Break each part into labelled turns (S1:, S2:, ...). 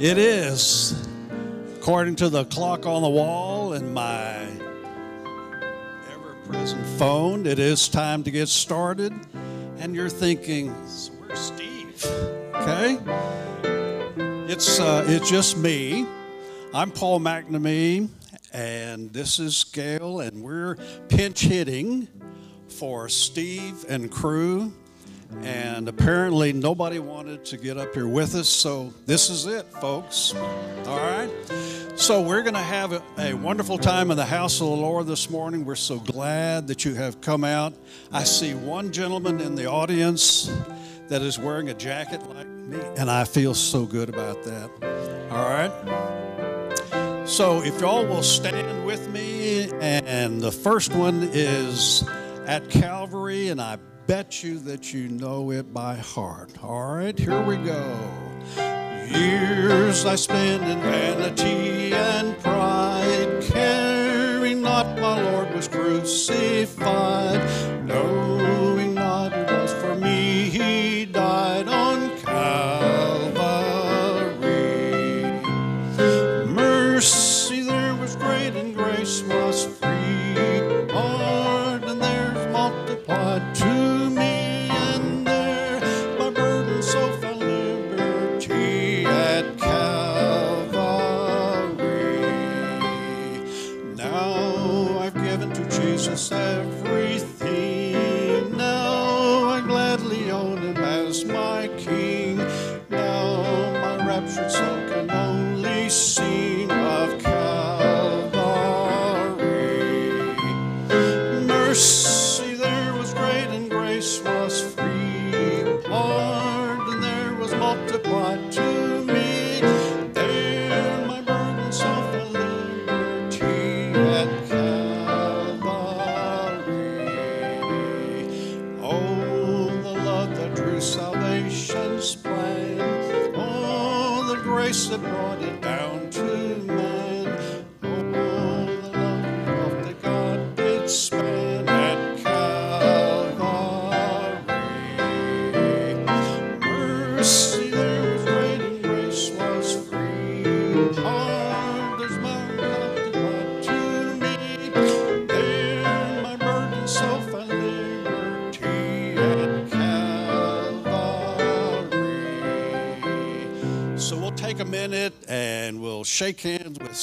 S1: It is, according to the clock on the wall and my ever present phone, it is time to get started. And you're thinking, where's Steve? Okay? It's, uh, it's just me. I'm Paul McNamee, and this is Gail, and we're pinch hitting for Steve and crew and apparently nobody wanted to get up here with us, so this is it, folks. All right? So we're going to have a, wonderful time in the house of the Lord this morning. We're so glad that you have come out. I see one gentleman in the audience that is wearing a jacket like me, and I feel so good about that. All right? So if y'all will stand with me, and the first one is at Calvary, and I bet you that you know it by heart. All right, here we go. Years I spent in vanity and pride, caring not my Lord was crucified, knowing Jesus everything.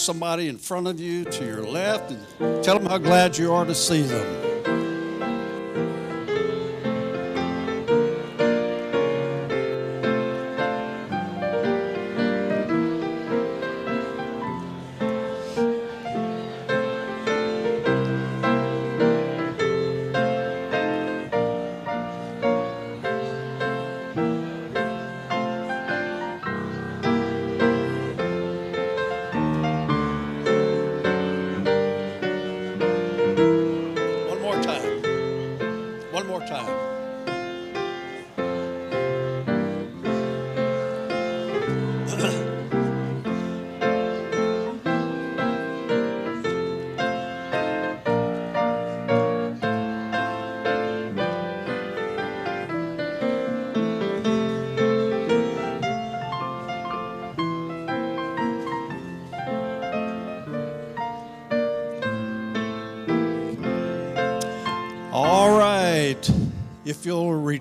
S1: Somebody in front of you to your left and tell them how glad you are to see them.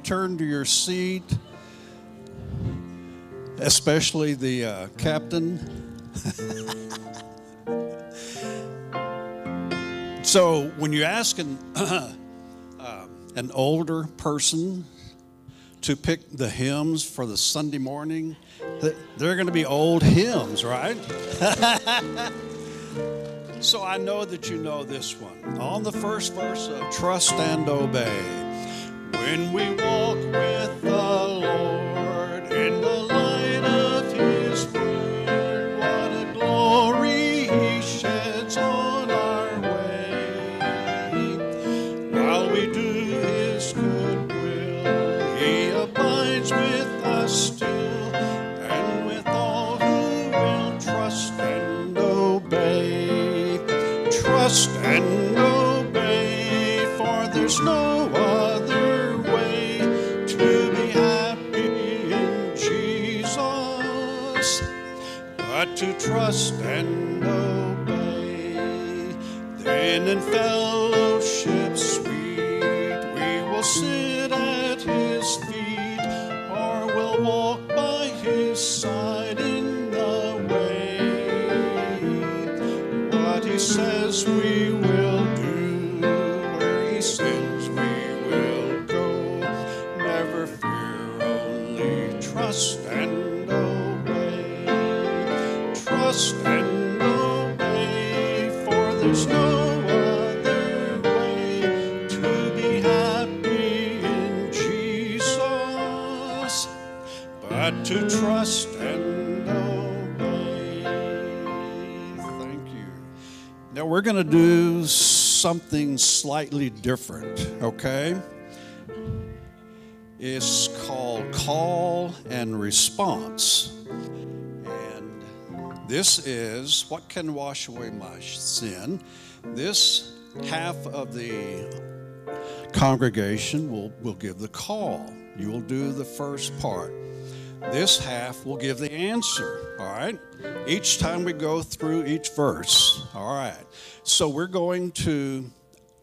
S1: Return to your seat, especially the uh, captain. so, when you ask an, uh, an older person to pick the hymns for the Sunday morning, they're going to be old hymns, right? So I know that you know this one. On the first verse of Trust and Obey. When we walk with the Lord in the light of His word, what a glory He sheds on our way. While we do His good will, He abides with us still, and with all who will trust and obey trust and obey, for there's no trust and obey. Then in fellowship going to do something slightly different, okay? It's called call and response. And this is what can wash away my sin. This half of the congregation will, will give the call. You will do the first part. This half will give the answer, all right? Each time we go through each verse, all right? So we're going to,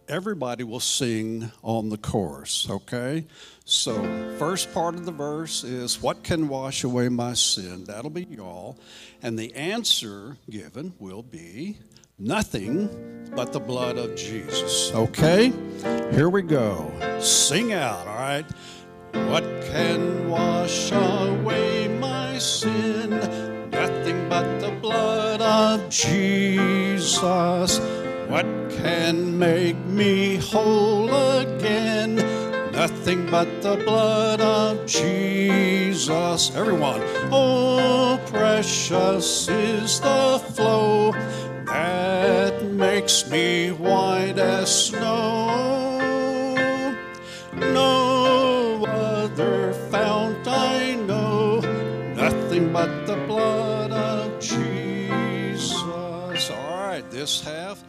S1: everybody will sing on the chorus, okay? So, first part of the verse is, What can wash away my sin? That'll be y'all. And the answer given will be, Nothing but the blood of Jesus, okay? Here we go. Sing out, all right? What can wash away my sin? Nothing but the blood of Jesus. What can make me whole again? Nothing but the blood of Jesus. Everyone, oh, precious is the flow that makes me white as snow. No this half,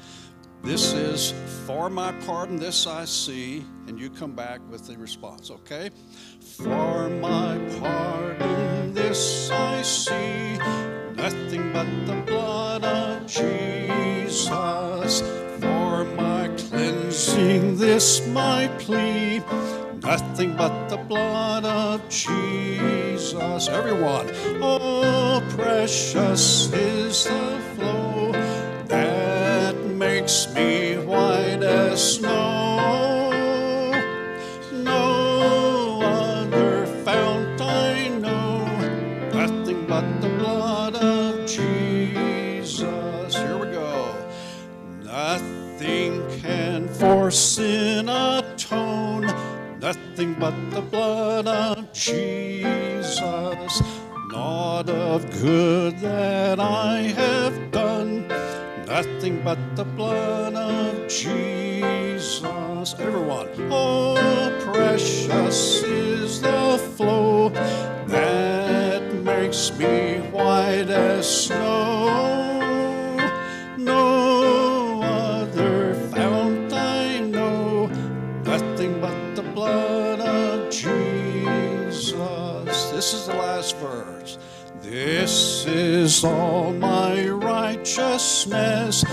S1: this is for my pardon, this I see, and you come back with the response, okay? For my pardon, this I see, nothing but the blood of Jesus. For my cleansing, this my plea, nothing but the blood of Jesus. Everyone, oh, precious is the flow that makes me white as snow. No other fount I know, nothing but the blood of Jesus. Here we go. Nothing can for sin atone, nothing but the blood of Jesus. Not of good that I have done, nothing but the blood of Jesus. Everyone, oh, precious is the flow that makes me white as snow. This is the last verse. This is all my righteousness,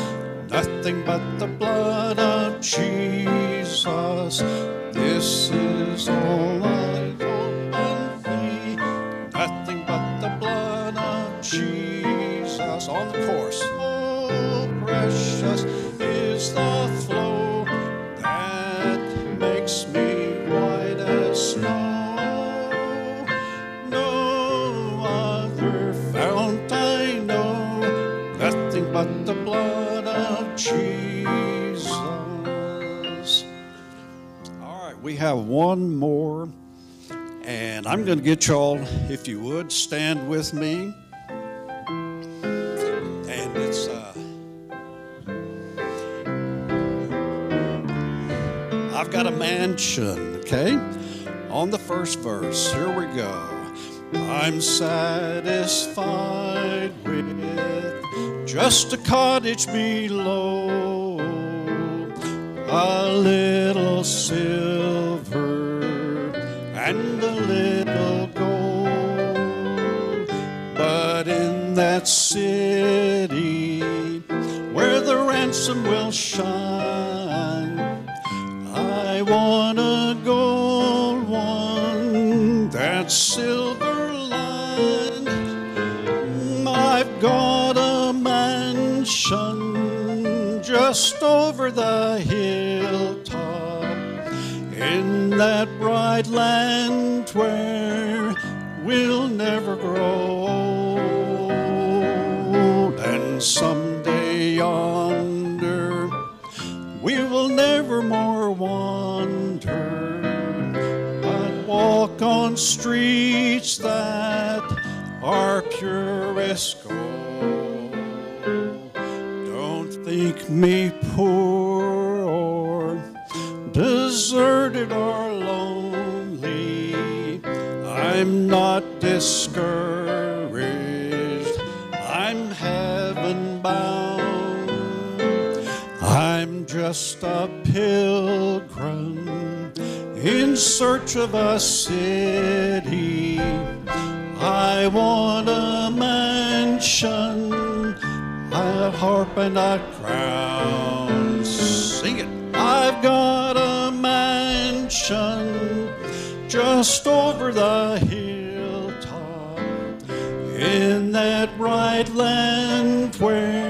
S1: nothing but the blood of Jesus. This is all I hope and plea, nothing but the blood of Jesus. On the course, we have one more, and I'm going to get y'all, if you would, stand with me. And it's uh, I've got a mansion, okay? On the first verse, here we go. I'm satisfied with just a cottage below, a little silver that city where the ransom will shine. I want a gold one that's silver lined. I've got a mansion just over the hilltop in that bright land where we'll never grow old. Someday yonder we will never more wander, but walk on streets that are purest gold. Don't think me poor or deserted or lonely. I'm not discouraged. Just a pilgrim in search of a city. I want a mansion, a harp and a crown. Sing it. I've got a mansion just over the hilltop in that bright land where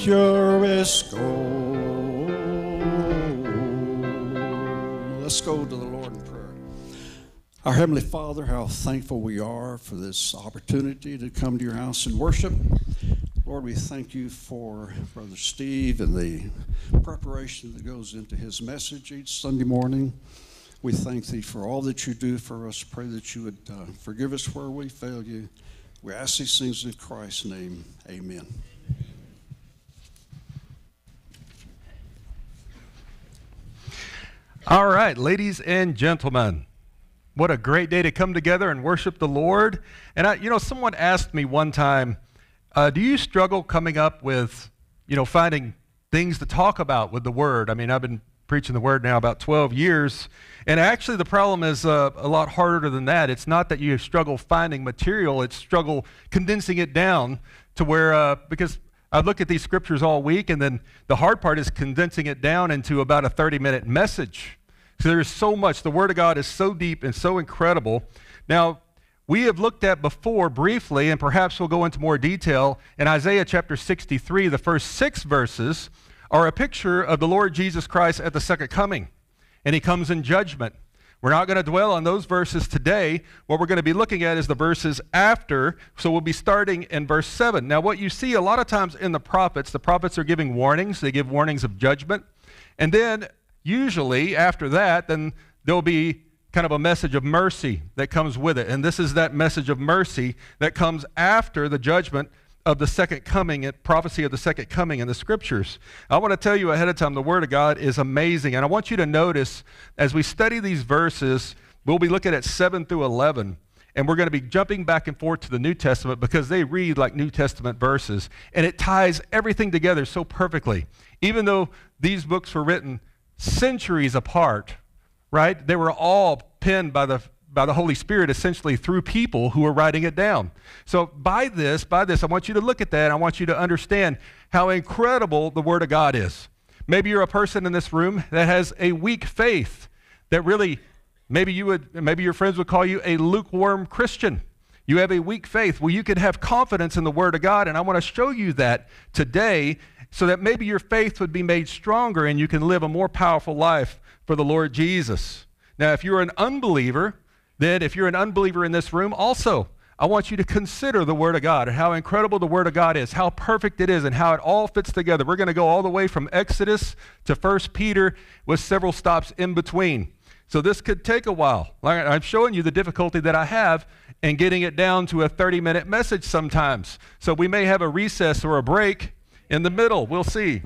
S1: purest gold. Let's go to the Lord in prayer. Our Heavenly Father, how thankful we are for this opportunity to come to your house and worship. Lord, we thank you for Brother Steve and the preparation that goes into his message each Sunday morning. We thank thee for all that you do for us. Pray that you would uh, forgive us where we fail you. We ask these things in Christ's name. Amen.
S2: All right, ladies and gentlemen, what a great day to come together and worship the Lord. And I, you know, someone asked me one time, uh, "Do you struggle coming up with, you know, finding things to talk about with the Word?" I mean, I've been preaching the Word now about 12 years, and actually, the problem is uh, a lot harder than that. It's not that you struggle finding material; it's struggle condensing it down to where uh, because I look at these scriptures all week, and then the hard part is condensing it down into about a 30 minute message. So there's so much. The Word of God is so deep and so incredible. Now, we have looked at before briefly, and perhaps we'll go into more detail. In Isaiah chapter 63, the first six verses are a picture of the Lord Jesus Christ at the second coming, and he comes in judgment. We're not going to dwell on those verses today. What we're going to be looking at is the verses after. So we'll be starting in verse 7. Now, what you see a lot of times in the prophets, the prophets are giving warnings. They give warnings of judgment. And then, usually, after that, then there'll be kind of a message of mercy that comes with it. And this is that message of mercy that comes after the judgment of the second coming, prophecy of the second coming in the scriptures. I want to tell you ahead of time, the Word of God is amazing. And I want you to notice as we study these verses, we'll be looking at 7 through 11. And we're going to be jumping back and forth to the New Testament because they read like New Testament verses. And it ties everything together so perfectly. Even though these books were written centuries apart, right? They were all penned by the by the Holy Spirit essentially through people who are writing it down. So by this, by this, I want you to look at that. I want you to understand how incredible the Word of God is. Maybe you're a person in this room that has a weak faith that really maybe you would maybe your friends would call you a lukewarm Christian. You have a weak faith. Well, you can have confidence in the Word of God, and I want to show you that today so that maybe your faith would be made stronger and you can live a more powerful life for the Lord Jesus. Now, if you're an unbeliever, then if you're an unbeliever in this room, also, I want you to consider the Word of God and how incredible the Word of God is, how perfect it is, and how it all fits together. We're going to go all the way from Exodus to 1 Peter with several stops in between. So this could take a while. I'm showing you the difficulty that I have in getting it down to a 30 minute message sometimes. So we may have a recess or a break in the middle. We'll see.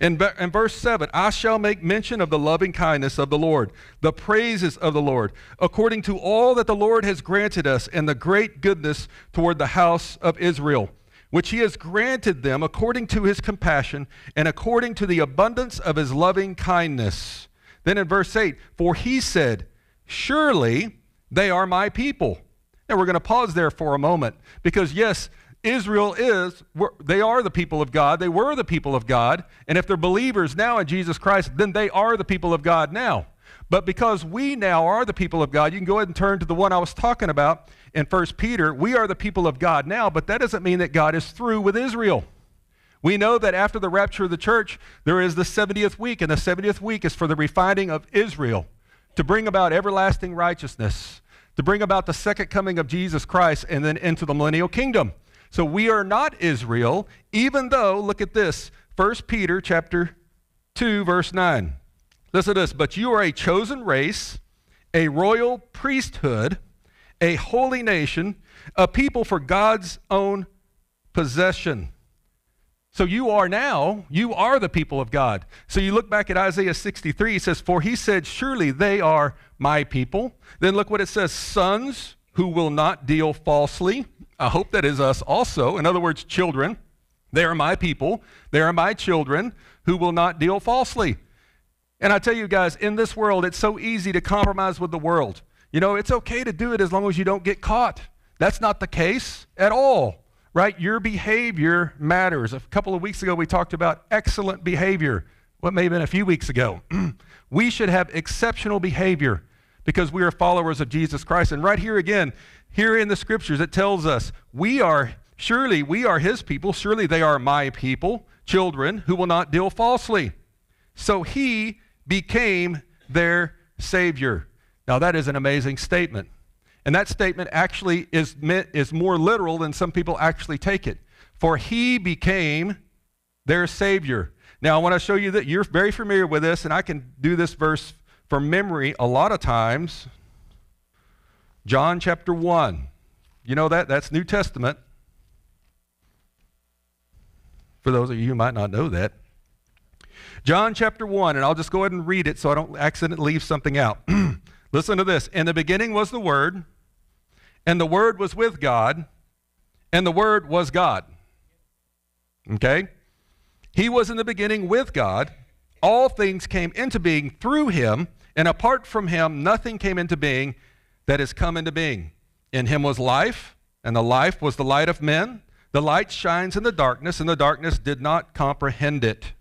S2: In, in verse 7, I shall make mention of the loving kindness of the Lord, the praises of the Lord, according to all that the Lord has granted us and the great goodness toward the house of Israel, which he has granted them according to his compassion and according to the abundance of his loving kindness. Then in verse 8, for he said, Surely they are my people. Now we're going to pause there for a moment because, yes, Israel is, they are the people of God. They were the people of God. And if they're believers now in Jesus Christ, then they are the people of God now. But because we now are the people of God, you can go ahead and turn to the one I was talking about in 1 Peter. We are the people of God now, but that doesn't mean that God is through with Israel. We know that after the rapture of the church, there is the 70th week, and the 70th week is for the refining of Israel to bring about everlasting righteousness, to bring about the second coming of Jesus Christ, and then into the millennial kingdom. So we are not Israel, even though, look at this, 1 Peter chapter 2, verse 9. Listen to this, but you are a chosen race, a royal priesthood, a holy nation, a people for God's own possession. So you are now, you are the people of God. So you look back at Isaiah 63, he says, For he said, Surely they are my people. Then look what it says, sons who will not deal falsely I hope that is us also. In other words, children. They are my people. They are my children who will not deal falsely. And I tell you guys, in this world, it's so easy to compromise with the world. You know, it's okay to do it as long as you don't get caught. That's not the case at all, right? Your behavior matters. A couple of weeks ago, we talked about excellent behavior. What may have been a few weeks ago. we should have exceptional behavior because we are followers of Jesus Christ. And right here again, here in the scriptures, it tells us, we are, surely we are his people, surely they are my people, children who will not deal falsely. So he became their Savior. Now, that is an amazing statement. And that statement actually is, meant, is more literal than some people actually take it. For he became their Savior. Now, I want to show you that you're very familiar with this, and I can do this verse from memory a lot of times. John chapter 1. You know that? That's New Testament. For those of you who might not know that. John chapter 1, and I'll just go ahead and read it so I don't accidentally leave something out. Listen to this. In the beginning was the Word, and the Word was with God, and the Word was God. Okay? He was in the beginning with God. All things came into being through him, and apart from him, nothing came into being that has come into being. In him was life, and the life was the light of men. The light shines in the darkness, and the darkness did not comprehend it.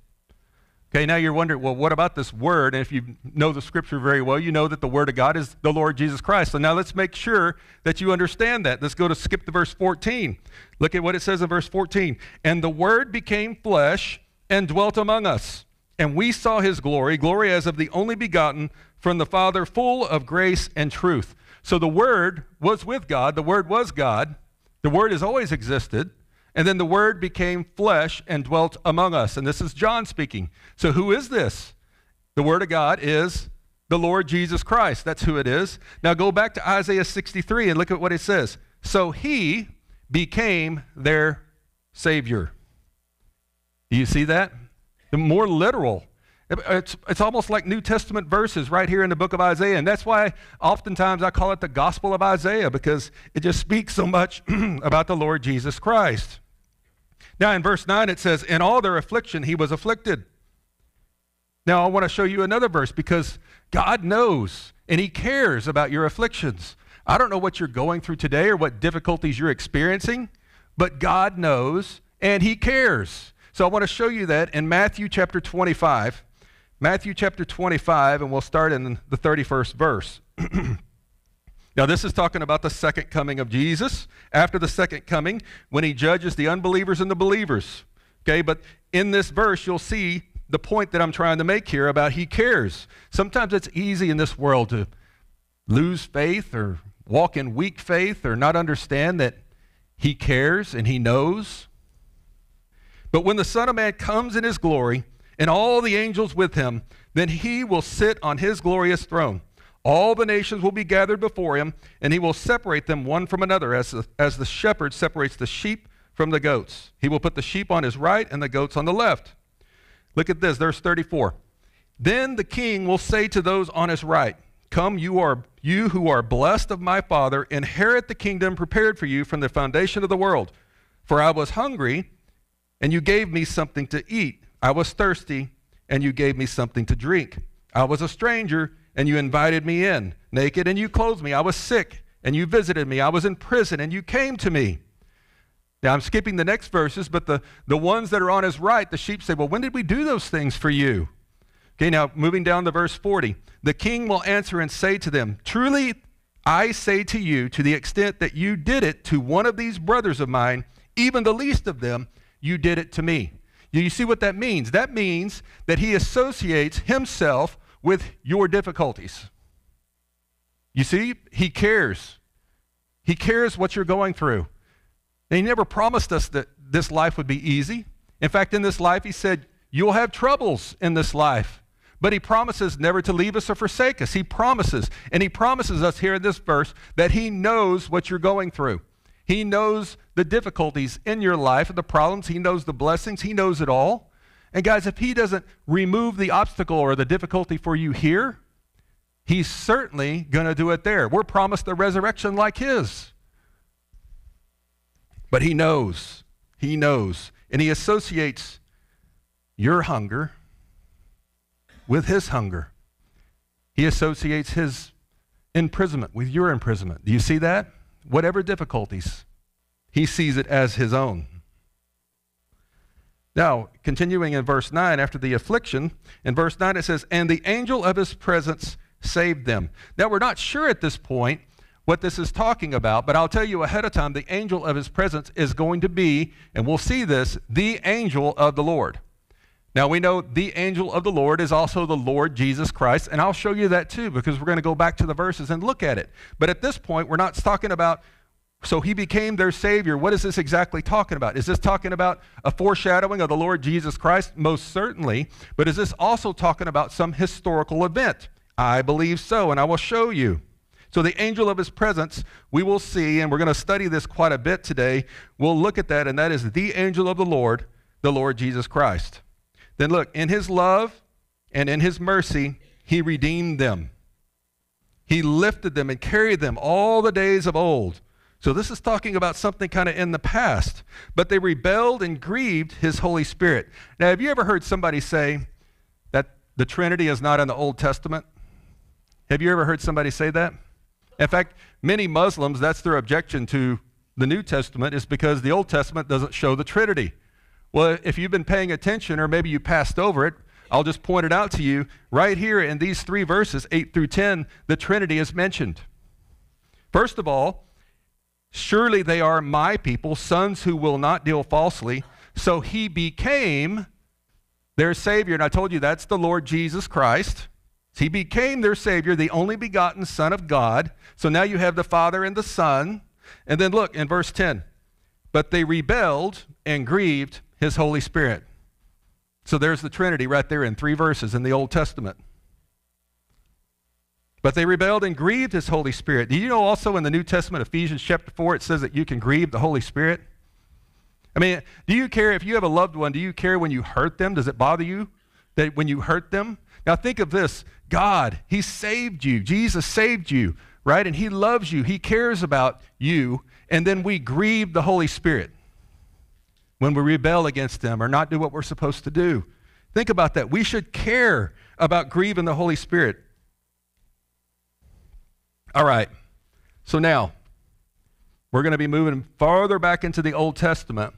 S2: Okay, now you're wondering, well, what about this word? And if you know the scripture very well, you know that the word of God is the Lord Jesus Christ. So now let's make sure that you understand that. Let's go to skip to verse 14. Look at what it says in verse 14. And the word became flesh and dwelt among us, and we saw his glory, glory as of the only begotten from the Father, full of grace and truth. So the Word was with God, the Word was God, the Word has always existed, and then the Word became flesh and dwelt among us. And this is John speaking. So who is this? The Word of God is the Lord Jesus Christ. That's who it is. Now go back to Isaiah 63 and look at what it says. So he became their Savior. Do you see that? The more literal it's, it's almost like New Testament verses right here in the book of Isaiah. And that's why oftentimes I call it the Gospel of Isaiah because it just speaks so much about the Lord Jesus Christ. Now, in verse 9, it says, In all their affliction, he was afflicted. Now, I want to show you another verse because God knows and he cares about your afflictions. I don't know what you're going through today or what difficulties you're experiencing, but God knows and he cares. So I want to show you that in Matthew chapter 25. Matthew chapter 25, and we'll start in the 31st verse. now, this is talking about the second coming of Jesus. After the second coming, when he judges the unbelievers and the believers. Okay, but in this verse, you'll see the point that I'm trying to make here about he cares. Sometimes it's easy in this world to lose faith or walk in weak faith or not understand that he cares and he knows. But when the Son of Man comes in his glory, and all the angels with him. Then he will sit on his glorious throne. All the nations will be gathered before him, and he will separate them one from another, as the, as the shepherd separates the sheep from the goats. He will put the sheep on his right and the goats on the left. Look at this, verse 34. Then the king will say to those on his right, Come, you are you who are blessed of my Father, inherit the kingdom prepared for you from the foundation of the world. For I was hungry, and you gave me something to eat. I was thirsty, and you gave me something to drink. I was a stranger, and you invited me in. Naked, and you clothed me. I was sick, and you visited me. I was in prison, and you came to me. Now, I'm skipping the next verses, but the, the ones that are on his right, the sheep say, Well, when did we do those things for you? Okay, now moving down to verse 40. The king will answer and say to them, Truly, I say to you, to the extent that you did it to one of these brothers of mine, even the least of them, you did it to me. You see what that means? That means that he associates himself with your difficulties. You see, he cares. He cares what you're going through. And he never promised us that this life would be easy. In fact, in this life, he said, You'll have troubles in this life. But he promises never to leave us or forsake us. He promises. And he promises us here in this verse that he knows what you're going through. He knows the difficulties in your life, and the problems. He knows the blessings. He knows it all. And guys, if he doesn't remove the obstacle or the difficulty for you here, he's certainly going to do it there. We're promised a resurrection like his. But he knows. He knows. And he associates your hunger with his hunger. He associates his imprisonment with your imprisonment. Do you see that? Whatever difficulties, he sees it as his own. Now, continuing in verse 9, after the affliction, in verse 9 it says, And the angel of his presence saved them. Now, we're not sure at this point what this is talking about, but I'll tell you ahead of time the angel of his presence is going to be, and we'll see this, the angel of the Lord. Now we know the angel of the Lord is also the Lord Jesus Christ, and I'll show you that too because we're going to go back to the verses and look at it. But at this point, we're not talking about so he became their Savior. What is this exactly talking about? Is this talking about a foreshadowing of the Lord Jesus Christ? Most certainly. But is this also talking about some historical event? I believe so, and I will show you. So, the angel of his presence, we will see, and we're going to study this quite a bit today. We'll look at that, and that is the angel of the Lord, the Lord Jesus Christ. Then look, in his love and in his mercy, he redeemed them. He lifted them and carried them all the days of old. So this is talking about something kind of in the past. But they rebelled and grieved his Holy Spirit. Now, have you ever heard somebody say that the Trinity is not in the Old Testament? Have you ever heard somebody say that? In fact, many Muslims, that's their objection to the New Testament, is because the Old Testament doesn't show the Trinity. Well, if you've been paying attention or maybe you passed over it, I'll just point it out to you. Right here in these three verses, 8 through 10, the Trinity is mentioned. First of all, surely they are my people, sons who will not deal falsely. So he became their Savior. And I told you that's the Lord Jesus Christ. He became their Savior, the only begotten Son of God. So now you have the Father and the Son. And then look in verse 10. But they rebelled and grieved his Holy Spirit. So there's the Trinity right there in three verses in the Old Testament. But they rebelled and grieved his Holy Spirit. Do you know also in the New Testament, Ephesians chapter 4, it says that you can grieve the Holy Spirit? I mean, do you care if you have a loved one, do you care when you hurt them? Does it bother you that when you hurt them? Now think of this God, He saved you. Jesus saved you, right? And He loves you. He cares about you. And then we grieve the Holy Spirit when we rebel against them or not do what we're supposed to do. Think about that. We should care about grieving the Holy Spirit. All right. So now, we're going to be moving farther back into the Old Testament,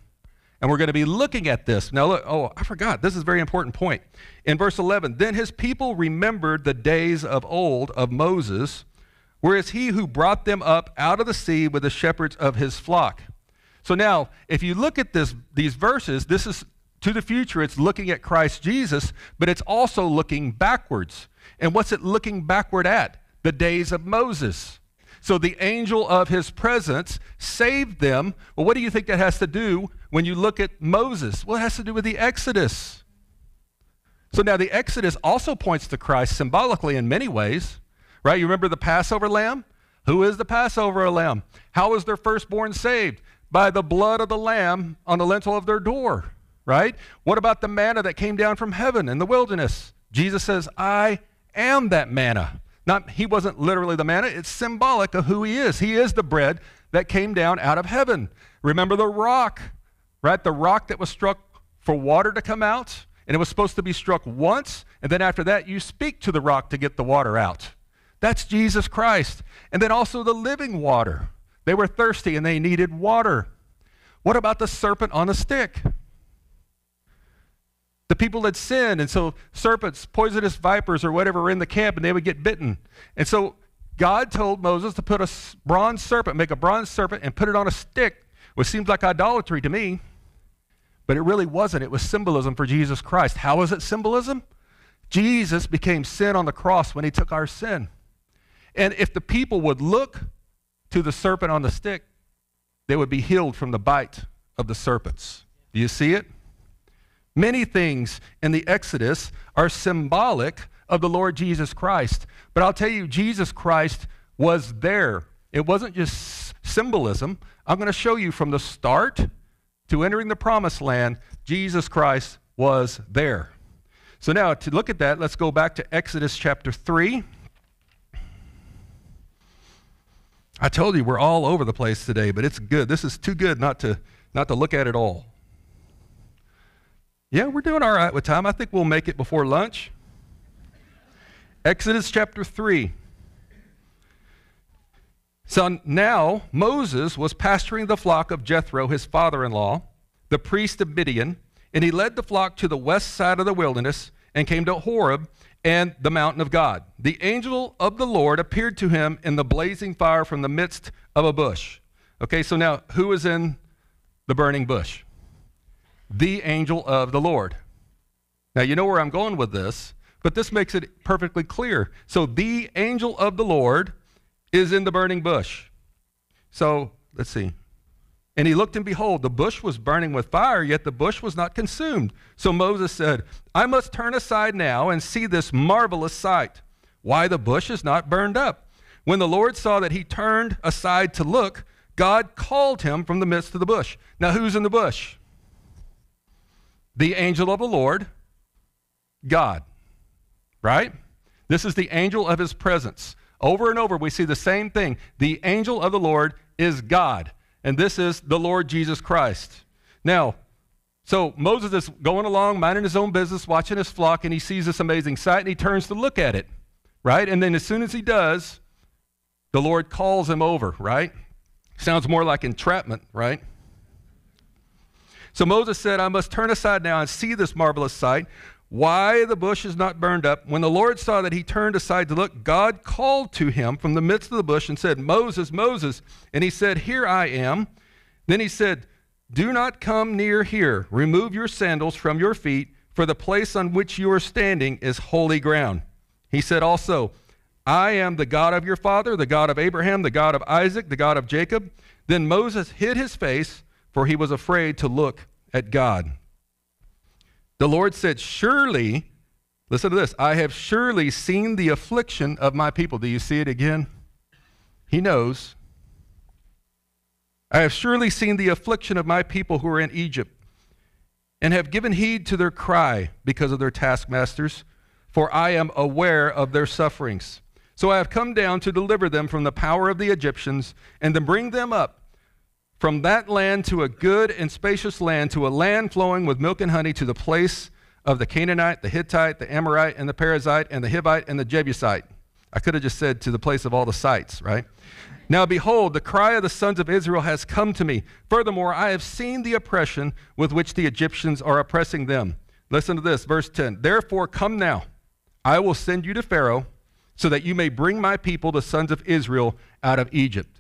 S2: and we're going to be looking at this. Now, look, oh, I forgot. This is a very important point. In verse 11, then his people remembered the days of old of Moses, whereas he who brought them up out of the sea with the shepherds of his flock. So now, if you look at this, these verses, this is to the future. It's looking at Christ Jesus, but it's also looking backwards. And what's it looking backward at? The days of Moses. So the angel of his presence saved them. Well, what do you think that has to do when you look at Moses? Well, it has to do with the Exodus. So now the Exodus also points to Christ symbolically in many ways, right? You remember the Passover lamb? Who is the Passover lamb? How was their firstborn saved? By the blood of the Lamb on the lintel of their door. right? What about the manna that came down from heaven in the wilderness? Jesus says, I am that manna. Not he wasn't literally the manna, it's symbolic of who he is. He is the bread that came down out of heaven. Remember the rock, right? The rock that was struck for water to come out, and it was supposed to be struck once, and then after that you speak to the rock to get the water out. That's Jesus Christ. And then also the living water. They were thirsty and they needed water. What about the serpent on a stick? The people had sinned, and so serpents, poisonous vipers, or whatever were in the camp, and they would get bitten. And so God told Moses to put a bronze serpent, make a bronze serpent, and put it on a stick, which seems like idolatry to me. But it really wasn't. It was symbolism for Jesus Christ. How was it symbolism? Jesus became sin on the cross when he took our sin. And if the people would look to the serpent on the stick, they would be healed from the bite of the serpents. Do you see it? Many things in the Exodus are symbolic of the Lord Jesus Christ. But I'll tell you, Jesus Christ was there. It wasn't just symbolism. I'm going to show you from the start to entering the promised land, Jesus Christ was there. So now, to look at that, let's go back to Exodus chapter 3. I told you we're all over the place today, but it's good. This is too good not to, not to look at it all. Yeah, we're doing all right with time. I think we'll make it before lunch. Exodus chapter 3. So now Moses was pasturing the flock of Jethro, his father in law, the priest of Midian, and he led the flock to the west side of the wilderness and came to Horeb and the mountain of God. The angel of the Lord appeared to him in the blazing fire from the midst of a bush. Okay, so now who is in the burning bush? the angel of the Lord. Now, you know where I'm going with this, but this makes it perfectly clear. So, the angel of the Lord is in the burning bush. So, let's see. And he looked, and behold, the bush was burning with fire, yet the bush was not consumed. So Moses said, I must turn aside now and see this marvelous sight, why the bush is not burned up. When the Lord saw that he turned aside to look, God called him from the midst of the bush. Now, who's in the bush? the angel of the Lord, God. Right? This is the angel of his presence. Over and over, we see the same thing. The angel of the Lord is God, and this is the Lord Jesus Christ. Now, so Moses is going along, minding his own business, watching his flock, and he sees this amazing sight, and he turns to look at it, right? And then as soon as he does, the Lord calls him over, right? Sounds more like entrapment, right? So Moses said, I must turn aside now and see this marvelous sight. Why the bush is not burned up. When the Lord saw that he turned aside to look, God called to him from the midst of the bush and said, Moses, Moses. And he said, Here I am. Then he said, Do not come near here. Remove your sandals from your feet, for the place on which you are standing is holy ground. He said also, I am the God of your father, the God of Abraham, the God of Isaac, the God of Jacob. Then Moses hid his face for he was afraid to look at God. The Lord said, Surely, listen to this, I have surely seen the affliction of my people. Do you see it again? He knows. I have surely seen the affliction of my people who are in Egypt, and have given heed to their cry because of their taskmasters, for I am aware of their sufferings. So I have come down to deliver them from the power of the Egyptians, and to bring them up from that land to a good and spacious land, to a land flowing with milk and honey, to the place of the Canaanite, the Hittite, the Amorite, and the Perizzite, and the Hivite, and the Jebusite. I could have just said to the place of all the sites, right? Now, behold, the cry of the sons of Israel has come to me. Furthermore, I have seen the oppression with which the Egyptians are oppressing them. Listen to this, verse 10. Therefore, come now, I will send you to Pharaoh, so that you may bring my people, the sons of Israel, out of Egypt.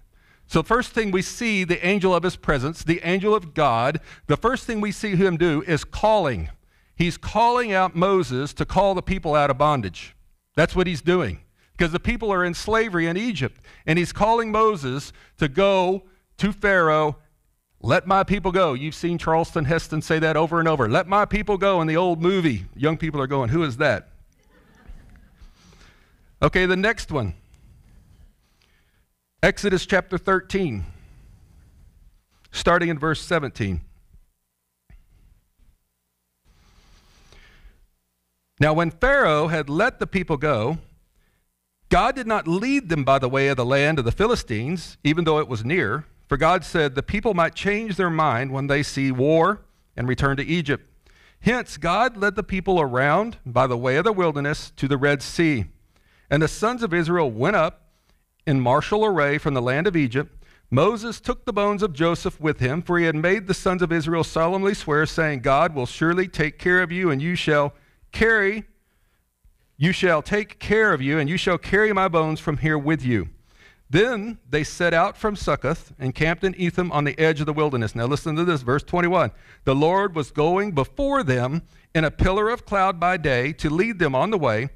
S2: So, first thing we see the angel of his presence, the angel of God, the first thing we see him do is calling. He's calling out Moses to call the people out of bondage. That's what he's doing because the people are in slavery in Egypt. And he's calling Moses to go to Pharaoh, let my people go. You've seen Charlton Heston say that over and over. Let my people go in the old movie. Young people are going, who is that? Okay, the next one. Exodus chapter 13, starting in verse 17. Now, when Pharaoh had let the people go, God did not lead them by the way of the land of the Philistines, even though it was near. For God said the people might change their mind when they see war and return to Egypt. Hence, God led the people around by the way of the wilderness to the Red Sea. And the sons of Israel went up in martial array from the land of Egypt. Moses took the bones of Joseph with him, for he had made the sons of Israel solemnly swear, saying, God will surely take care of you, and you shall carry, you shall take care of you, and you shall carry my bones from here with you. Then they set out from Succoth and camped in Etham on the edge of the wilderness. Now listen to this, verse 21. The Lord was going before them in a pillar of cloud by day to lead them on the way,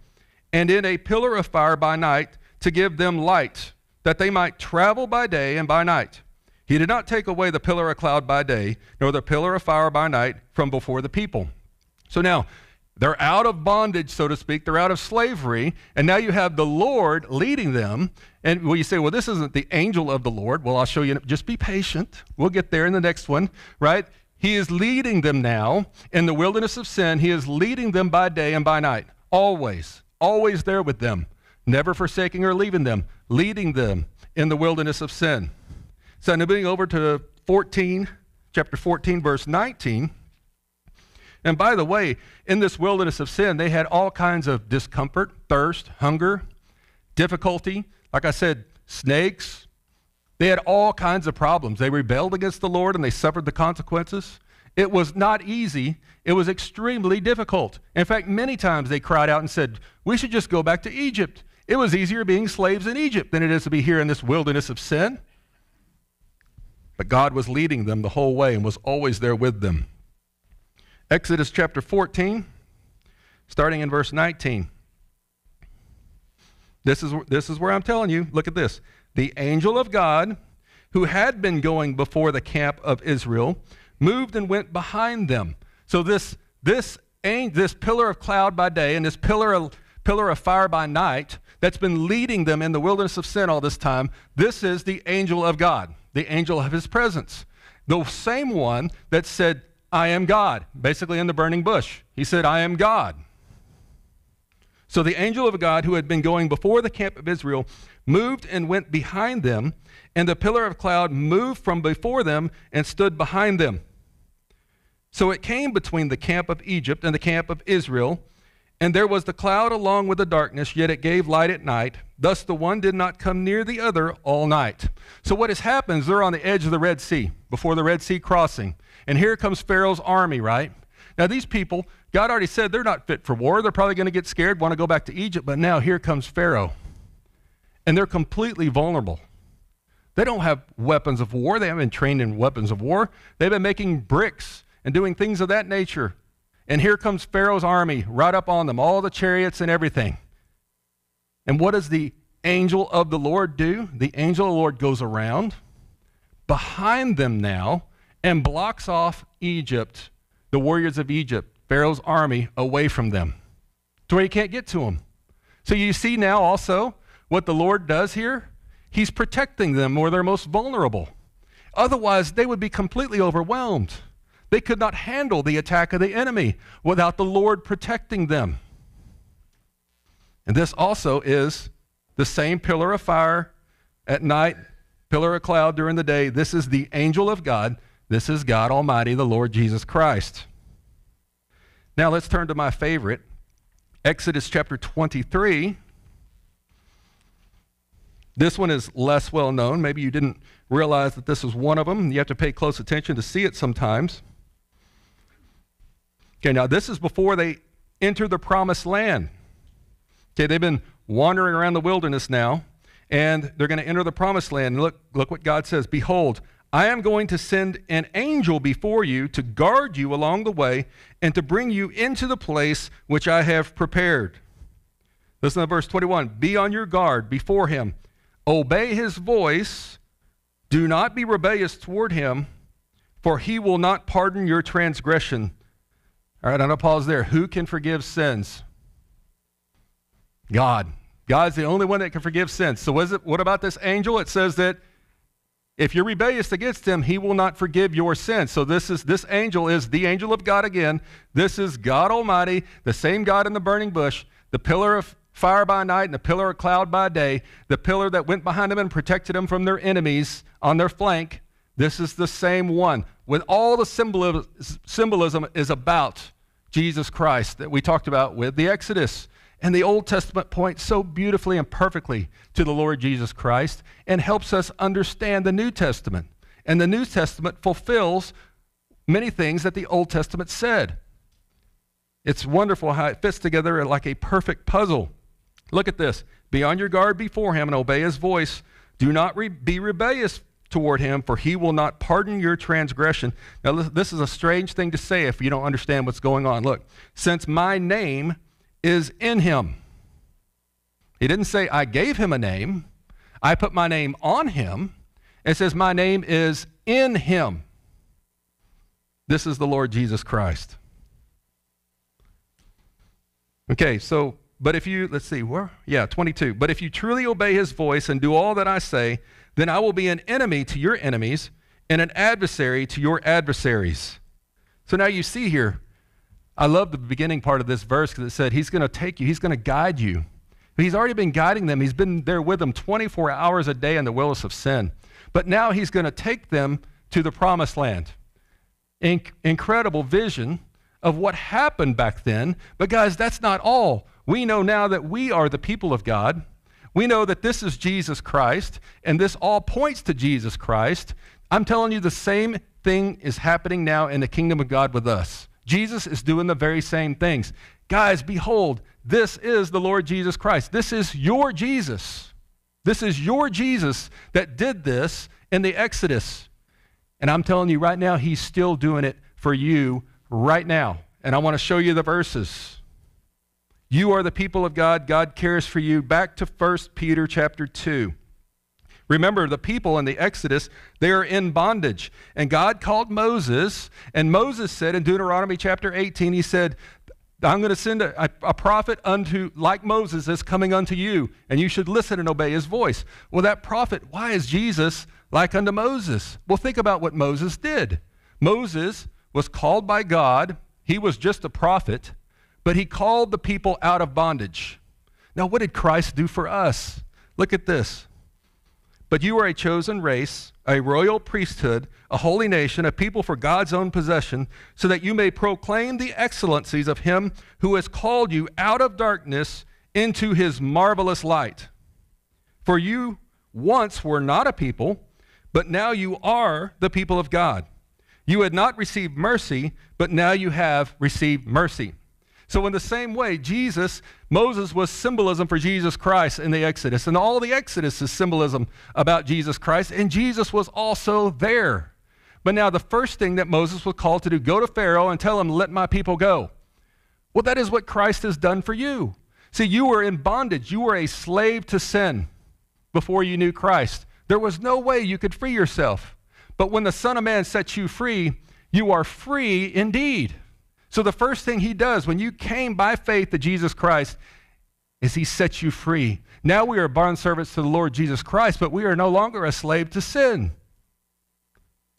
S2: and in a pillar of fire by night to give them light, that they might travel by day and by night. He did not take away the pillar of cloud by day, nor the pillar of fire by night from before the people. So now, they're out of bondage, so to speak. They're out of slavery. And now you have the Lord leading them. And well, you say, well, this isn't the angel of the Lord. Well, I'll show you. Just be patient. We'll get there in the next one, right? He is leading them now in the wilderness of sin. He is leading them by day and by night. Always, always there with them, never forsaking or leaving them, leading them in the wilderness of sin. So now moving over to 14, chapter 14, verse 19. And by the way, in this wilderness of sin, they had all kinds of discomfort, thirst, hunger, difficulty. Like I said, snakes. They had all kinds of problems. They rebelled against the Lord and they suffered the consequences. It was not easy. It was extremely difficult. In fact, many times they cried out and said, We should just go back to Egypt. It was easier being slaves in Egypt than it is to be here in this wilderness of sin. But God was leading them the whole way and was always there with them. Exodus chapter 14, starting in verse 19. This is, this is where I'm telling you. Look at this. The angel of God, who had been going before the camp of Israel, moved and went behind them. So this, this, this pillar of cloud by day and this pillar of, pillar of fire by night that's been leading them in the wilderness of sin all this time, this is the angel of God, the angel of his presence. The same one that said, I am God, basically in the burning bush. He said, I am God. So the angel of God who had been going before the camp of Israel moved and went behind them, and the pillar of cloud moved from before them and stood behind them. So it came between the camp of Egypt and the camp of Israel, and there was the cloud along with the darkness, yet it gave light at night. Thus the one did not come near the other all night. So what has happened is they're on the edge of the Red Sea, before the Red Sea crossing. And here comes Pharaoh's army, right? Now, these people, God already said they're not fit for war. They're probably going to get scared, want to go back to Egypt. But now here comes Pharaoh. And they're completely vulnerable. They don't have weapons of war. They haven't been trained in weapons of war. They've been making bricks and doing things of that nature. And here comes Pharaoh's army right up on them, all the chariots and everything. And what does the angel of the Lord do? The angel of the Lord goes around behind them now and blocks off Egypt, the warriors of Egypt, Pharaoh's army, away from them to where he can't get to them. So you see now also what the Lord does here? He's protecting them where they're most vulnerable. Otherwise, they would be completely overwhelmed. They could not handle the attack of the enemy without the Lord protecting them. And this also is the same pillar of fire at night, pillar of cloud during the day. This is the angel of God this is God Almighty, the Lord Jesus Christ. Now let's turn to my favorite, Exodus chapter 23. This one is less well known. Maybe you didn't realize that this was one of them. You have to pay close attention to see it sometimes. Okay, now this is before they enter the promised land. Okay, they've been wandering around the wilderness now, and they're going to enter the promised land. Look, look what God says Behold, I am going to send an angel before you to guard you along the way and to bring you into the place which I have prepared. Listen to verse 21. Be on your guard before him. Obey his voice. Do not be rebellious toward him, for he will not pardon your transgression. All right, going to pause there. Who can forgive sins? God. God's the only one that can forgive sins. So, what, it, what about this angel? It says that If you're rebellious against him, he will not forgive your sins. So this is this angel is the angel of God again. This is God Almighty, the same God in the burning bush, the pillar of fire by night and the pillar of cloud by day, the pillar that went behind them and protected them from their enemies on their flank. This is the same one. With all the symbolism is about Jesus Christ that we talked about with the Exodus. And the Old Testament points so beautifully and perfectly to the Lord Jesus Christ and helps us understand the New Testament. And the New Testament fulfills many things that the Old Testament said. It's wonderful how it fits together like a perfect puzzle. Look at this. Be on your guard before him and obey his voice. Do not re- be rebellious toward him, for he will not pardon your transgression. Now, this is a strange thing to say if you don't understand what's going on. Look, since my name is in him. He didn't say, I gave him a name. I put my name on him. It says, My name is in him. This is the Lord Jesus Christ. Okay, so, but if you, let's see, where? Yeah, 22. But if you truly obey his voice and do all that I say, then I will be an enemy to your enemies and an adversary to your adversaries. So now you see here, I love the beginning part of this verse because it said he's going to take you, he's going to guide you. He's already been guiding them. He's been there with them 24 hours a day in the wilderness of sin. But now he's going to take them to the promised land. Inc- incredible vision of what happened back then. But guys, that's not all. We know now that we are the people of God. We know that this is Jesus Christ, and this all points to Jesus Christ. I'm telling you, the same thing is happening now in the kingdom of God with us. Jesus is doing the very same things. Guys, behold, this is the Lord Jesus Christ. This is your Jesus. This is your Jesus that did this in the Exodus. And I'm telling you right now, he's still doing it for you right now. And I want to show you the verses. You are the people of God. God cares for you. Back to 1 Peter chapter 2. Remember, the people in the Exodus, they are in bondage. And God called Moses, and Moses said in Deuteronomy chapter 18, he said, I'm going to send a, a, prophet unto, like Moses, is coming unto you, and you should listen and obey his voice. Well, that prophet, why is Jesus like unto Moses? Well, think about what Moses did. Moses was called by God, he was just a prophet, but he called the people out of bondage. Now, what did Christ do for us? Look at this. But you are a chosen race, a royal priesthood, a holy nation, a people for God's own possession, so that you may proclaim the excellencies of him who has called you out of darkness into his marvelous light. For you once were not a people, but now you are the people of God. You had not received mercy, but now you have received mercy. So, in the same way, Jesus, Moses was symbolism for Jesus Christ in the Exodus, and all the Exodus is symbolism about Jesus Christ, and Jesus was also there. But now, the first thing that Moses was called to do, go to Pharaoh and tell him, let my people go. Well, that is what Christ has done for you. See, you were in bondage, you were a slave to sin before you knew Christ. There was no way you could free yourself. But when the Son of Man sets you free, you are free indeed. So the first thing he does when you came by faith to Jesus Christ is he sets you free. Now we are bond servants to the Lord Jesus Christ, but we are no longer a slave to sin.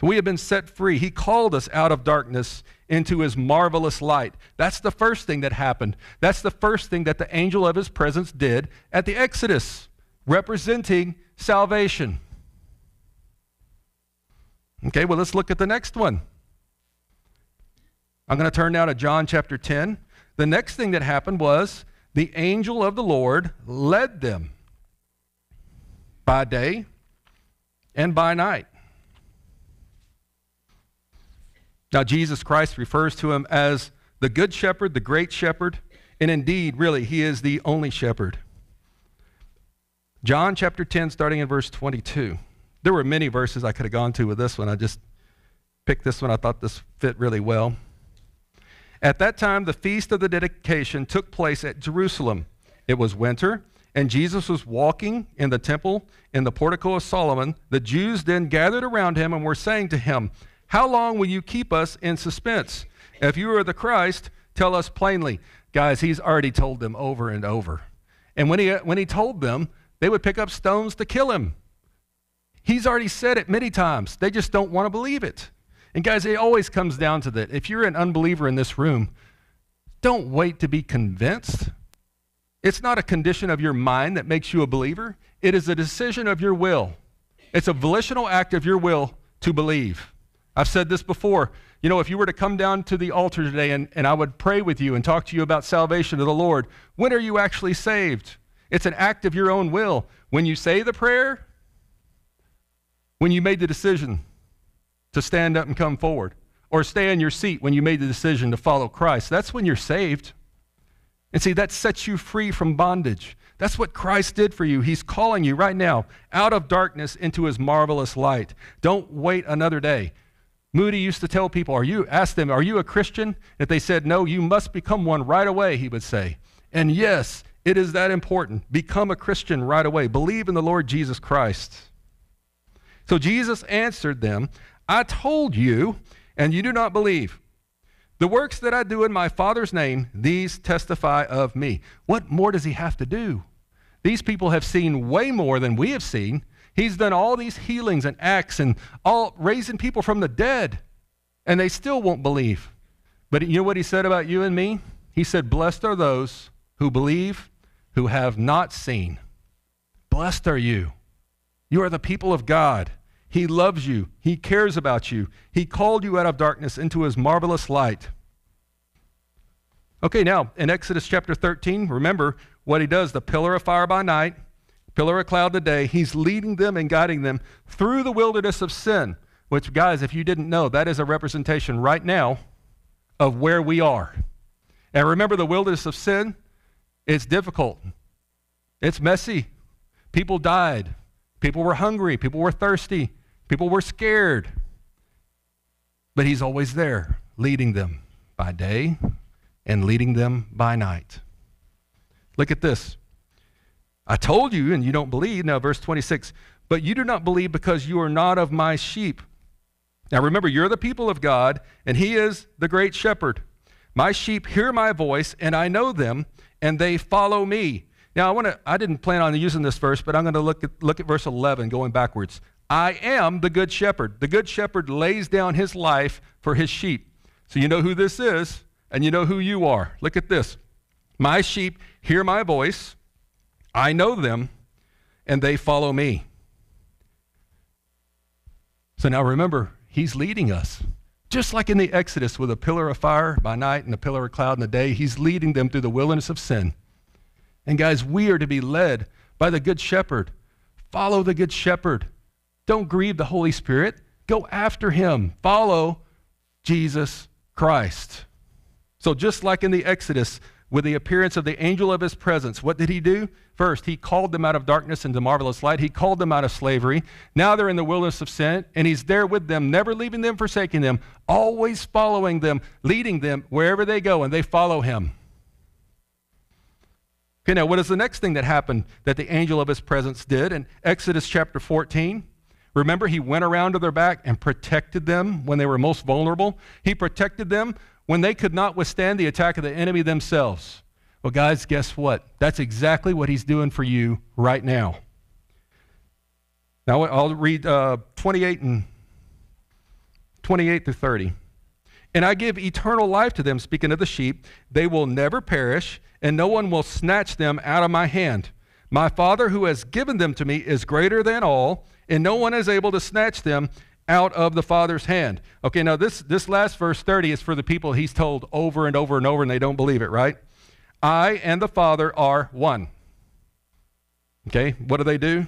S2: We have been set free. He called us out of darkness into his marvelous light. That's the first thing that happened. That's the first thing that the angel of his presence did at the Exodus, representing salvation. Okay, well, let's look at the next one. I'm going to turn now to John chapter 10. The next thing that happened was the angel of the Lord led them by day and by night. Now, Jesus Christ refers to him as the good shepherd, the great shepherd, and indeed, really, he is the only shepherd. John chapter 10, starting in verse 22. There were many verses I could have gone to with this one. I just picked this one. I thought this fit really well. At that time, the feast of the dedication took place at Jerusalem. It was winter, and Jesus was walking in the temple in the portico of Solomon. The Jews then gathered around him and were saying to him, How long will you keep us in suspense? If you are the Christ, tell us plainly. Guys, he's already told them over and over. And when he, when he told them, they would pick up stones to kill him. He's already said it many times. They just don't want to believe it. And guys, it always comes down to that. If you're an unbeliever in this room, don't wait to be convinced. It's not a condition of your mind that makes you a believer, it is a decision of your will. It's a volitional act of your will to believe. I've said this before. You know, if you were to come down to the altar today and, and I would pray with you and talk to you about salvation of the Lord, when are you actually saved? It's an act of your own will. When you say the prayer, when you made the decision to stand up and come forward, or stay in your seat when you made the decision to follow Christ, that's when you're saved. And see, that sets you free from bondage. That's what Christ did for you. He's calling you right now out of darkness into his marvelous light. Don't wait another day. Moody used to tell people, Are you, ask them, Are you a Christian? If they said no, you must become one right away, he would say. And yes, it is that important. Become a Christian right away. Believe in the Lord Jesus Christ. So Jesus answered them, I told you, and you do not believe. The works that I do in my Father's name, these testify of me. What more does he have to do? These people have seen way more than we have seen. He's done all these healings and acts and all raising people from the dead, and they still won't believe. But you know what he said about you and me? He said, Blessed are those who believe who have not seen. Blessed are you. You are the people of God. He loves you. He cares about you. He called you out of darkness into his marvelous light. Okay, now in Exodus chapter 13, remember what he does the pillar of fire by night, pillar of cloud today. He's leading them and guiding them through the wilderness of sin, which, guys, if you didn't know, that is a representation right now of where we are. And remember, the wilderness of sin it's difficult. It's messy. People died. People were hungry. People were thirsty. People were scared. But He's always there, leading them by day and leading them by night. Look at this. I told you, and you don't believe. Now, verse 26 But you do not believe because you are not of my sheep. Now, remember, you're the people of God, and He is the great shepherd. My sheep hear my voice, and I know them, and they follow me. Now, I want to I didn't plan on using this verse, but I'm going to look at look at verse 11 going backwards. I am the good shepherd. The good shepherd lays down his life for his sheep. So you know who this is and you know who you are. Look at this. My sheep hear my voice. I know them and they follow me. So now remember, he's leading us. Just like in the Exodus with a pillar of fire by night and a pillar of cloud in the day, he's leading them through the wilderness of sin. And guys, we are to be led by the Good Shepherd. Follow the Good Shepherd. Don't grieve the Holy Spirit. Go after him. Follow Jesus Christ. So, just like in the Exodus, with the appearance of the angel of his presence. What did he do? First, he called them out of darkness into marvelous light. He called them out of slavery. Now they're in the wilderness of sin, and he's there with them, never leaving them, forsaking them, always following them, leading them wherever they go, and they follow him. Okay, now what is the next thing that happened that the angel of his presence did in Exodus chapter 14? Remember, he went around to their back and protected them when they were most vulnerable. He protected them when they could not withstand the attack of the enemy themselves. Well, guys, guess what? That's exactly what he's doing for you right now. Now, I'll read uh, 28 and 28 to 30. And I give eternal life to them, speaking of the sheep. They will never perish, and no one will snatch them out of my hand. My Father who has given them to me is greater than all, and no one is able to snatch them out of the Father's hand. Okay, now this, this last verse 30 is for the people he's told over and over and over, and they don't believe it, right? I and the Father are one. Okay, what do they do?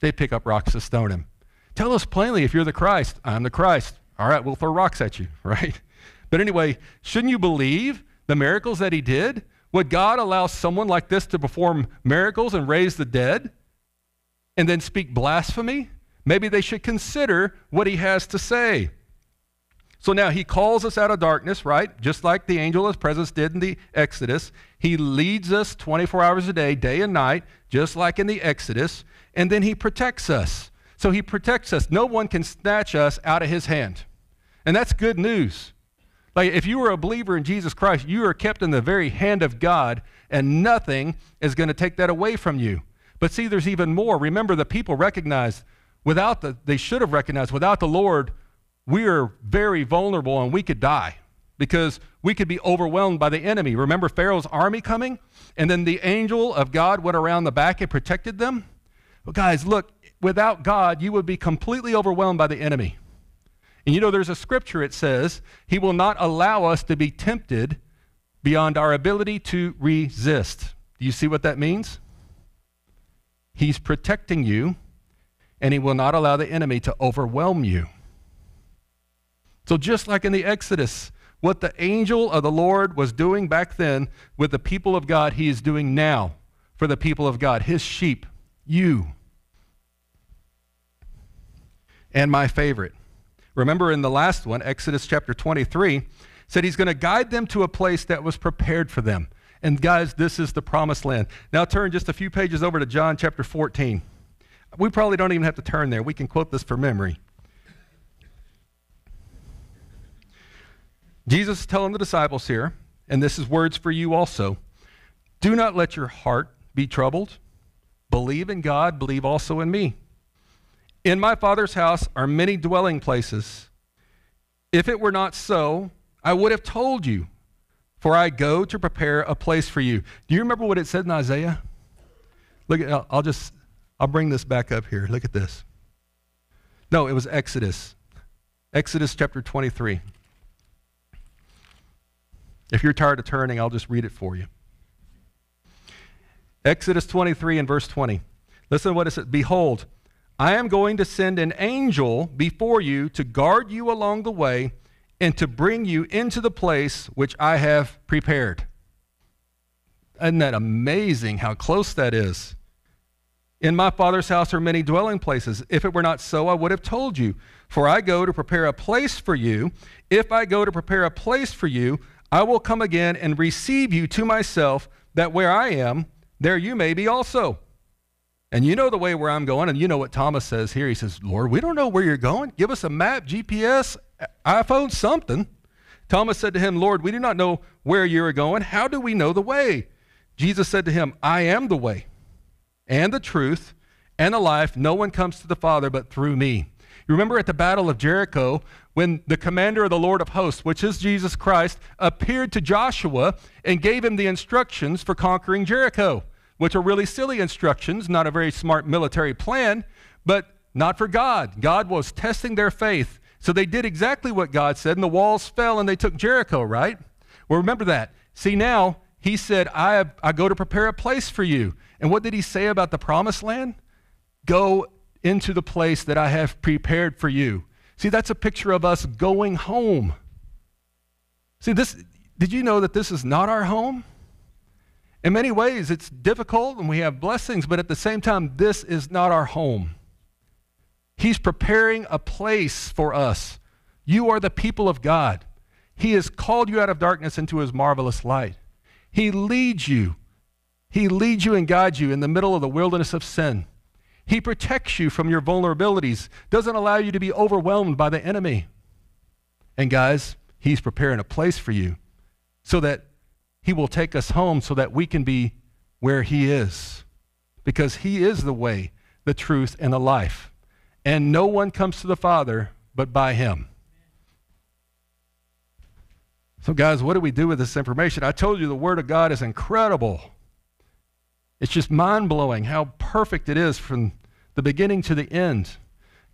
S2: They pick up rocks to stone him. Tell us plainly if you're the Christ. I'm the Christ. All right, we'll throw rocks at you, right? But anyway, shouldn't you believe the miracles that he did? Would God allow someone like this to perform miracles and raise the dead and then speak blasphemy? maybe they should consider what he has to say. So now he calls us out of darkness, right? Just like the angel of presence did in the Exodus. He leads us 24 hours a day, day and night, just like in the Exodus. And then he protects us. So he protects us. No one can snatch us out of his hand. And that's good news. Like if you are a believer in Jesus Christ, you are kept in the very hand of God, and nothing is going to take that away from you. But see, there's even more. Remember, the people recognized without the, they should have recognized, without the Lord, we are very vulnerable and we could die because we could be overwhelmed by the enemy. Remember Pharaoh's army coming? And then the angel of God went around the back and protected them? Well, guys, look, without God, you would be completely overwhelmed by the enemy. And you know, there's a scripture, it says, He will not allow us to be tempted beyond our ability to resist. Do you see what that means? He's protecting you, and He will not allow the enemy to overwhelm you. So, just like in the Exodus, what the angel of the Lord was doing back then with the people of God, He is doing now for the people of God, His sheep, you. And my favorite. Remember in the last one, Exodus chapter 23, said he's going to guide them to a place that was prepared for them. And guys, this is the promised land. Now turn just a few pages over to John chapter 14. We probably don't even have to turn there. We can quote this for memory. Jesus is telling the disciples here, and this is words for you also do not let your heart be troubled. Believe in God, believe also in me. In my Father's house are many dwelling places. If it were not so, I would have told you, for I go to prepare a place for you. Do you remember what it said in Isaiah? Look at, I'll just, I'll bring this back up here. Look at this. No, it was Exodus. Exodus chapter 23. If you're tired of turning, I'll just read it for you. Exodus 23 and verse 20. Listen to what it says. Behold, I am going to send an angel before you to guard you along the way and to bring you into the place which I have prepared. Isn't that amazing how close that is? In my Father's house are many dwelling places. If it were not so, I would have told you. For I go to prepare a place for you. If I go to prepare a place for you, I will come again and receive you to myself, that where I am, there you may be also. And you know the way where I'm going, and you know what Thomas says here. He says, Lord, we don't know where you're going. Give us a map, GPS, iPhone, something. Thomas said to him, Lord, we do not know where you are going. How do we know the way? Jesus said to him, I am the way and the truth and the life. No one comes to the Father but through me. You remember at the Battle of Jericho when the commander of the Lord of hosts, which is Jesus Christ, appeared to Joshua and gave him the instructions for conquering Jericho, which are really silly instructions, not a very smart military plan, but not for God. God was testing their faith. So they did exactly what God said, and the walls fell and they took Jericho, right? Well, remember that. See, now he said, I, have, I go to prepare a place for you. And what did he say about the promised land? Go into the place that I have prepared for you. See, that's a picture of us going home. See, this, did you know that this is not our home? In many ways, it's difficult and we have blessings, but at the same time, this is not our home. He's preparing a place for us. You are the people of God. He has called you out of darkness into his marvelous light. He leads you. He leads you and guides you in the middle of the wilderness of sin. He protects you from your vulnerabilities, doesn't allow you to be overwhelmed by the enemy. And guys, He's preparing a place for you so that He will take us home so that we can be where He is. Because He is the way, the truth, and the life. And no one comes to the Father but by Him. So, guys, what do we do with this information? I told you the Word of God is incredible. It's just mind blowing how perfect it is from the beginning to the end.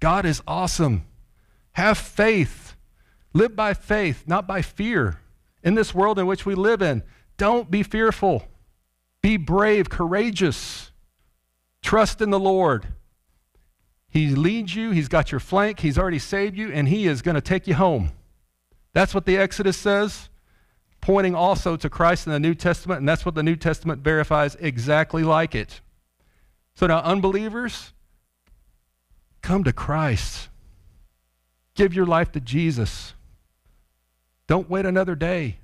S2: God is awesome. Have faith. Live by faith, not by fear. In this world in which we live in, don't be fearful. Be brave, courageous. Trust in the Lord. He leads you, He's got your flank, He's already saved you, and He is going to take you home. That's what the Exodus says pointing also to Christ in the New Testament, and that's what the New Testament verifies exactly like it. So now, unbelievers, come to Christ. Give your life to Jesus. Don't wait another day.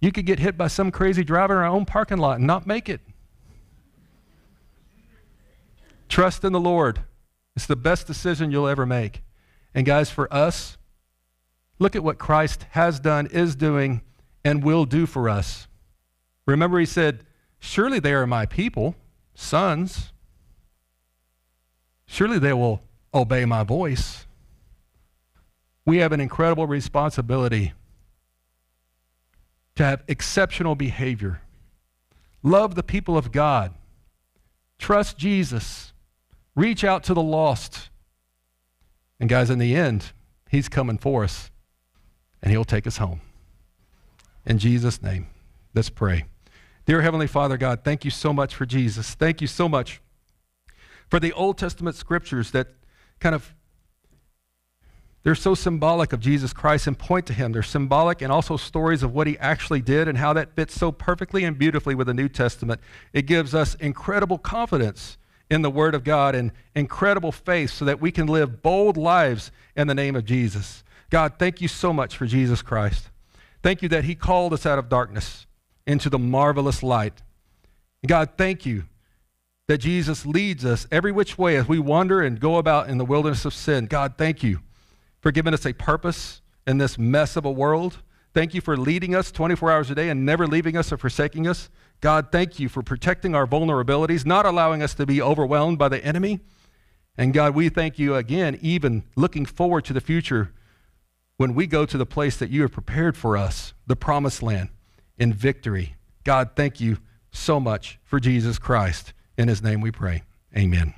S2: You could get hit by some crazy driver in our own parking lot and not make it. Trust in the Lord. It's the best decision you'll ever make. And guys, for us, Look at what Christ has done, is doing, and will do for us. Remember, he said, Surely they are my people, sons. surely they will obey my voice. We have an incredible responsibility to have exceptional behavior, love the people of God, trust Jesus, reach out to the lost. And, guys, in the end, He's coming for us, and He'll take us home. In Jesus' name, let's pray. Dear Heavenly Father, God, thank you so much for Jesus. Thank you so much for the Old Testament scriptures that kind of they're so symbolic of Jesus Christ and point to him. They're symbolic and also stories of what he actually did and how that fits so perfectly and beautifully with the New Testament. It gives us incredible confidence in the Word of God and incredible faith so that we can live bold lives in the name of Jesus. God, thank you so much for Jesus Christ. Thank you that he called us out of darkness into the marvelous light. God, thank you that Jesus leads us every which way as we wander and go about in the wilderness of sin. God, thank you for giving us a purpose in this mess of a world. Thank you for leading us 24 hours a day and never leaving us or forsaking us. God, thank you for protecting our vulnerabilities, not allowing us to be overwhelmed by the enemy. And God, we thank you again, even looking forward to the future when we go to the place that you have prepared for us, the promised land, in victory. God, thank you so much for Jesus Christ. In his name we pray. Amen.